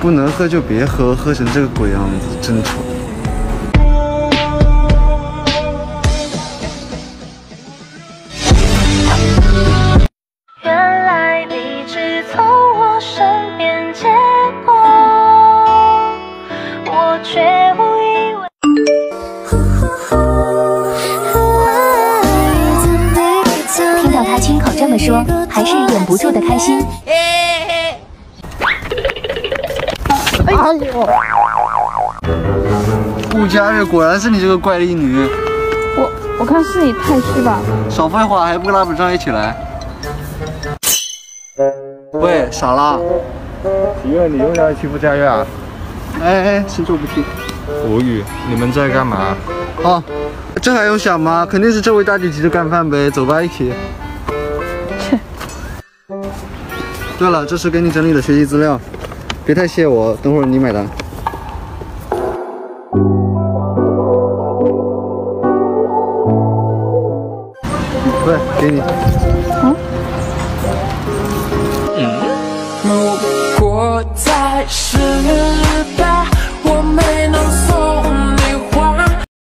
不能喝就别喝，喝成这个鬼样子，真丑。原来你只从我身边过，我却。听到他亲口这么说，还是忍不住的开心。哎呦！顾佳悦，果然是你这个怪力女。我我看是你太虚吧。少废话，还不跟拉本上一起来？喂，傻拉。喜悦，你又要欺负佳悦啊？哎哎，xin chào 不听。无语，你们在干嘛？哦，这还用想吗？肯定是这位大姐急着干饭呗。走吧，一起。对了，这是给你整理的学习资料，别太谢我，等会儿你买单。喂，给你。嗯。